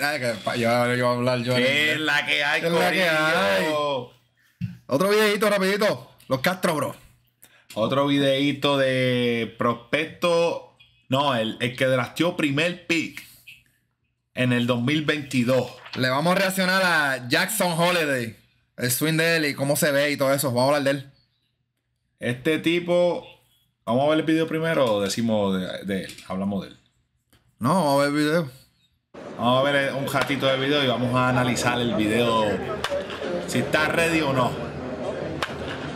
Ay, que pa- yo, yo voy a hablar yo. en ¿Qué es la que hay, ¿Qué es la que corillo? Otro videito rapidito. Los Castro, bro. Otro videíto de prospecto. No, el, el que drafteó primer pick en el 2022. Le vamos a reaccionar a Jackson Holiday. El swing de él y cómo se ve y todo eso. Vamos a hablar de él. Este tipo. Vamos a ver el video primero o decimos de, de él. Hablamos de él. No, vamos a ver el video. Vamos a ver un ratito de video y vamos a analizar el video. Si está ready o no.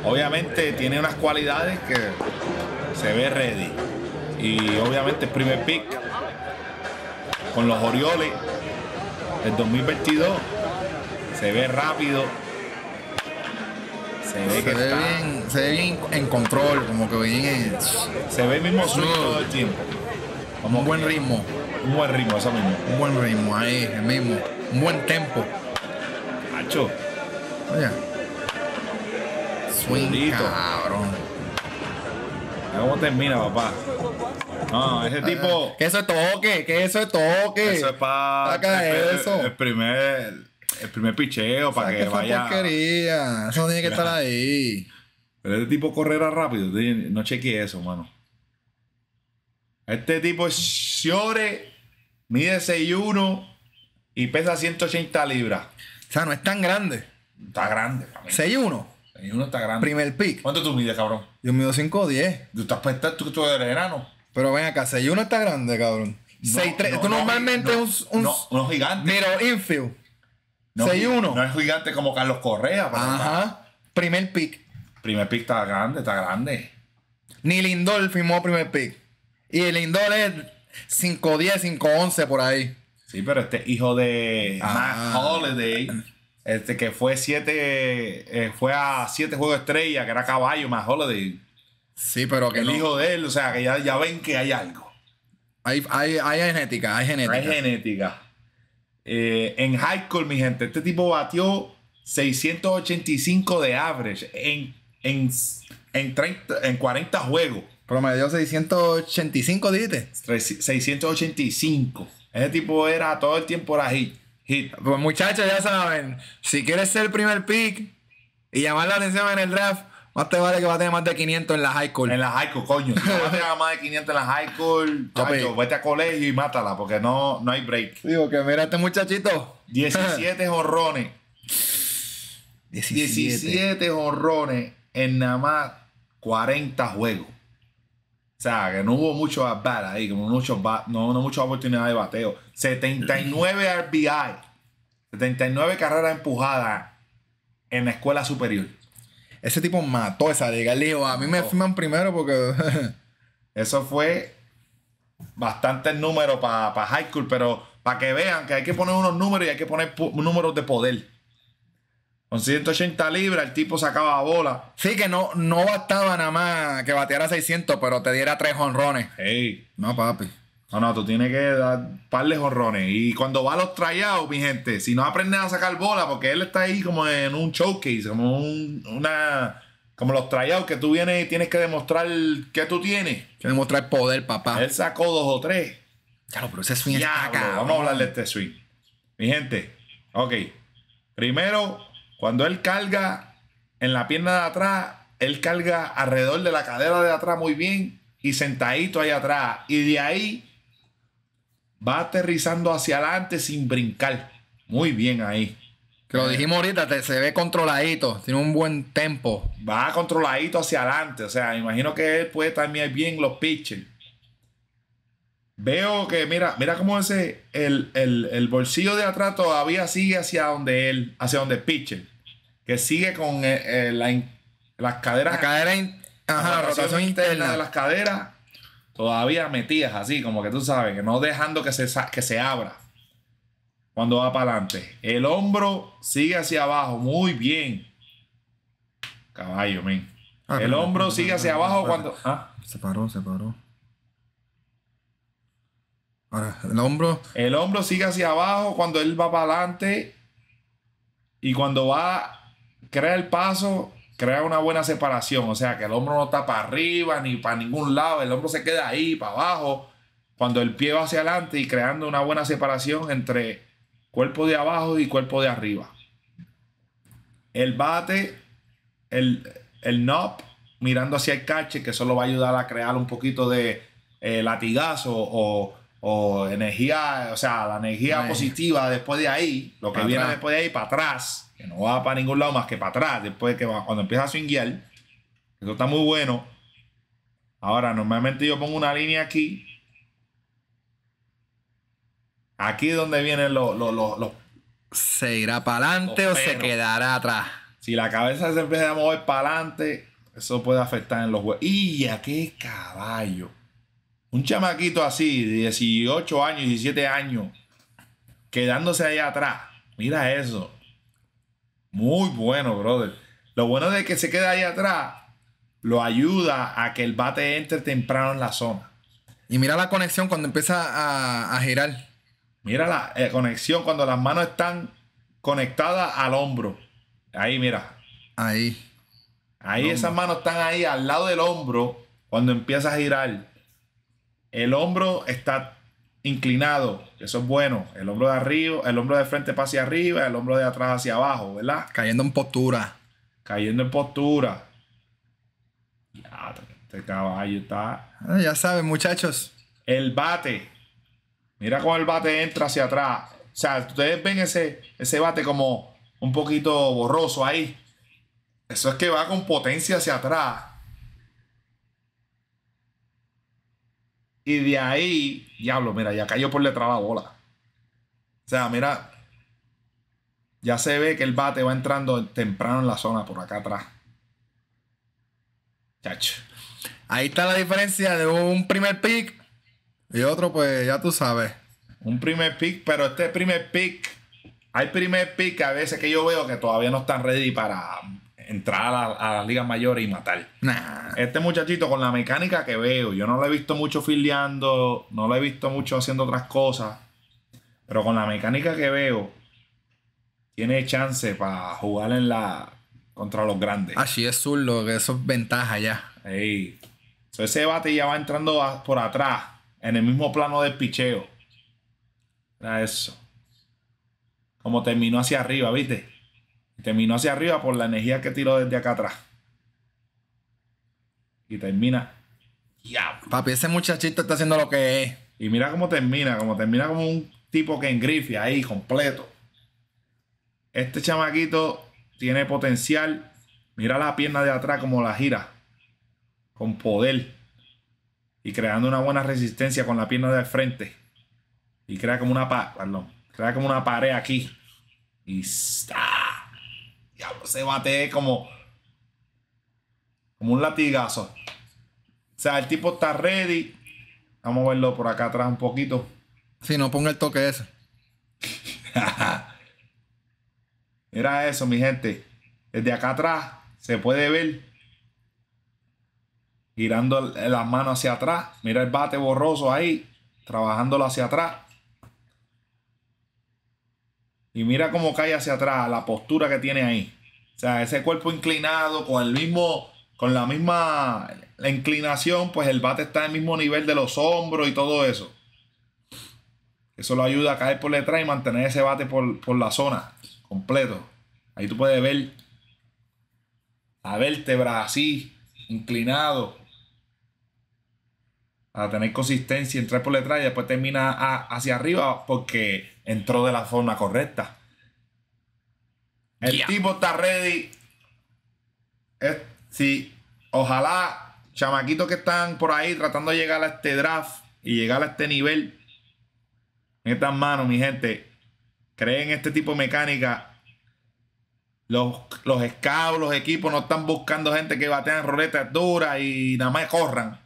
Obviamente tiene unas cualidades que se ve ready. Y obviamente el primer pick con los Orioles del 2022 se ve rápido. Se ve Se que ve está, bien, se ve bien en control, como que bien en se ve el mismo swing todo el tiempo. Como un buen ritmo. Un buen ritmo, eso mismo. Un buen ritmo ahí, el mismo. Un buen tempo. Macho, Oye. Swing, Bonito. cabrón. ¿cómo termina, papá? No, ese tipo. Que eso es toque, que eso es toque. Eso es para Saca el, eso. el primer el primer picheo para que vaya. porquería. Eso tiene que estar ahí. Pero este tipo correrá rápido. No chequeé eso, mano. Este tipo es Shore, mide 6'1 y pesa 180 libras. O sea, no es tan grande. Está grande, cabrón. 6'1. 6'1 está grande. Primer pick. ¿Cuánto tú mides, cabrón? Yo mido 5'10. Tú estás puesta, tú, tú eres enano. Pero ven acá, 6'1 está grande, cabrón. 6'3. No, Esto no, normalmente no, es un, un no, no gigante. middle infield. No, 6'1. No es gigante como Carlos Correa. Ajá. Primer pick. Primer pick está grande, está grande. Ni Lindor firmó primer pick. Y el Lindor es 5'10, 5'11 por ahí. Sí, pero este hijo de Ah. Matt Holiday, este que fue siete, eh, fue a siete juegos estrella, que era caballo, Matt Holiday. Sí, pero que El no. hijo de él, o sea, que ya, ya ven que hay algo. Hay, hay, hay genética, hay genética. Hay genética. Eh, en high school, mi gente, este tipo batió 685 de average en, en, en, 30 en 40 juegos. Promedió 685, dijiste. 685. Ese tipo era todo el tiempo era hit. hit. Pues muchachos, ya saben, si quieres ser el primer pick y llamar la atención en el draft, más te vale que va a tener más de 500 en la high school. En la high school, coño. Si vas a tener más de 500 en la high school, chacho, vete a colegio y mátala porque no, no hay break. Digo que mira este muchachito. 17 honrones. 17 honrones en nada más 40 juegos. O sea, que no hubo mucho at bat ahí, como mucho bat- no, no mucha oportunidad de bateo. 79 RBI. 79 carreras empujadas en la escuela superior. Ese tipo mató esa liga. Él dijo, a mí me firman primero porque... Eso fue bastante número para high school, pero para que vean que hay que poner unos números y hay que poner números de poder. Con 180 libras, el tipo sacaba bola. sí, que no, no bastaba nada más que bateara 600, pero te diera tres honrones. Hey. No, papi. No, no, tú tienes que dar par de jorrones. Y cuando va a los tryouts, mi gente, si no aprendes a sacar bola, porque él está ahí como en un showcase, como un, una. Como los tryouts que tú vienes y tienes que demostrar que tú tienes. Quiere mostrar poder, papá. Él sacó dos o tres. Claro, pero ese swing está Diablo, cabrón. vamos a hablar de este swing. Mi gente, ok. Primero, cuando él carga en la pierna de atrás, él carga alrededor de la cadera de atrás muy bien y sentadito ahí atrás. Y de ahí va aterrizando hacia adelante sin brincar. Muy bien ahí. Que lo dijimos ahorita, te, se ve controladito. Tiene un buen tempo. Va controladito hacia adelante. O sea, imagino que él puede también bien los pitches. Veo que, mira, mira cómo ese, el, el- el bolsillo de atrás todavía sigue hacia donde él, hacia donde el pitcher. Que sigue con eh, eh, la in- las caderas. La cadera, in- ajá, la rotación interna. de las caderas todavía metidas así, como que tú sabes, que no dejando que se, que se abra cuando va para adelante. El hombro sigue hacia abajo, muy bien. Caballo, men. Ah, el no, hombro no, sigue hacia no, abajo cuando. Ah, Se paró, se paró. Ahora, el hombro. el hombro sigue hacia abajo cuando él va para adelante. Y cuando va, crea el paso, crea una buena separación. O sea, que el hombro no está para arriba ni para ningún lado. El hombro se queda ahí, para abajo. Cuando el pie va hacia adelante y creando una buena separación entre cuerpo de abajo y cuerpo de arriba. El bate, el, el knob mirando hacia el cache, que eso lo va a ayudar a crear un poquito de eh, latigazo o, o energía, o sea, la energía Ay. positiva después de ahí, lo que Para viene atrás. después de ahí para atrás, que no va para ningún lado más que para atrás, después que va- cuando empieza a swinguear, eso está muy bueno. Ahora, normalmente yo pongo una línea aquí. Aquí es donde vienen los, los, los- los- ¿Se irá para adelante o se quedará atrás? Si la cabeza se empieza a mover para adelante, eso puede afectar en los huevos. ¡Y a qué caballo! Un chamaquito así, de 18 años, 17 años, quedándose allá atrás. Mira eso. Muy bueno, brother. Lo bueno de que se quede ahí atrás lo ayuda a que el bate entre temprano en la zona. Y mira la conexión cuando empieza a, a girar. Mira la eh, conexión cuando las manos están conectadas al hombro. Ahí, mira. Ahí. Ahí esas manos están ahí al lado del hombro cuando empieza a girar. El hombro está inclinado. Eso es bueno. El hombro de arriba, el hombro de frente para hacia arriba, el hombro de atrás hacia abajo, ¿verdad? Cayendo en postura. Cayendo en postura. Ya, este caballo está. Ah, ya saben, muchachos. El bate. Mira cómo el bate entra hacia atrás. O sea, ustedes ven ese, ese bate como un poquito borroso ahí. Eso es que va con potencia hacia atrás. Y de ahí, diablo, mira, ya cayó por detrás la bola. O sea, mira, ya se ve que el bate va entrando temprano en la zona por acá atrás. Chacho. Ahí está la diferencia de un primer pick y otro, pues ya tú sabes. Un primer pick, pero este primer pick, hay primer pick a veces que yo veo que todavía no están ready para entrar a, la- a las ligas mayores y matar. Nah. Este muchachito con la mecánica que veo, yo no lo he visto mucho filiando, no lo he visto mucho haciendo otras cosas, pero con la mecánica que veo, tiene chance para jugar en la contra los grandes. Así es zurdo, que eso es ventaja ya. Ey. So, ese bate ya va entrando a- por atrás, en el mismo plano del picheo. Era eso. Como terminó hacia arriba, ¿viste? Terminó hacia arriba por la energía que tiró desde acá atrás. Y termina. Diablo. Papi, ese muchachito está haciendo lo que es. Y mira cómo termina, como termina como un tipo que engrife ahí, completo. Este chamaquito tiene potencial. Mira la pierna de atrás como la gira. Con poder. Y creando una buena resistencia con la pierna de frente. Y crea como una pa perdón, crea como una pared aquí. Y está. Diablo, se bate como. Como un latigazo. O sea, el tipo está ready. Vamos a verlo por acá atrás un poquito. Si no ponga el toque ese. Mira eso, mi gente. Desde acá atrás se puede ver. Girando las manos hacia atrás. Mira el bate borroso ahí. Trabajándolo hacia atrás. Y mira cómo cae hacia atrás. La postura que tiene ahí. O sea, ese cuerpo inclinado con el mismo. Con la misma inclinación. Pues el bate está al mismo nivel de los hombros y todo eso. Eso lo ayuda a caer por detrás y mantener ese bate por, por la zona completo. Ahí tú puedes ver la vértebra así, inclinado. Para tener consistencia, entrar por detrás y después termina a- hacia arriba porque entró de la forma correcta. El tipo está ready. Es- sí, ojalá, chamaquitos que están por ahí tratando de llegar a este draft y llegar a este nivel, metan mano, mi gente. Creen este tipo de mecánica. Los, los scouts, los equipos no están buscando gente que batean roletas duras y nada más corran.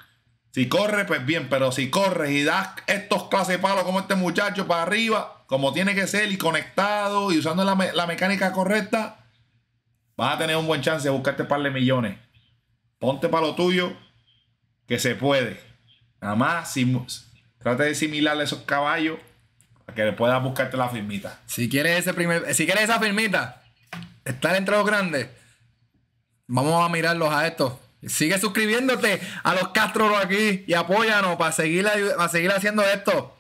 Si corre, pues bien, pero si corres y das estos clases palos como este muchacho para arriba, como tiene que ser, y conectado y usando la, la mecánica correcta, vas a tener un buen chance de buscarte un par de millones. Ponte para lo tuyo, que se puede. Nada más, sim- trata de similarle esos caballos para que puedas buscarte la firmita. Si quieres ese primer, si quieres esa firmita, estar entre los grandes, vamos a mirarlos a estos. Sigue suscribiéndote a los Castro aquí y apóyanos para seguir, para seguir haciendo esto.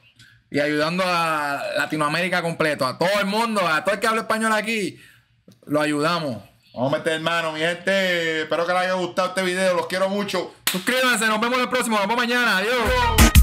Y ayudando a Latinoamérica completo, a todo el mundo, a todo el que habla español aquí, lo ayudamos. Vamos a meter mano, mi gente. Espero que les haya gustado este video. Los quiero mucho. Suscríbanse, nos vemos en el próximo. Nos vemos mañana. Adiós.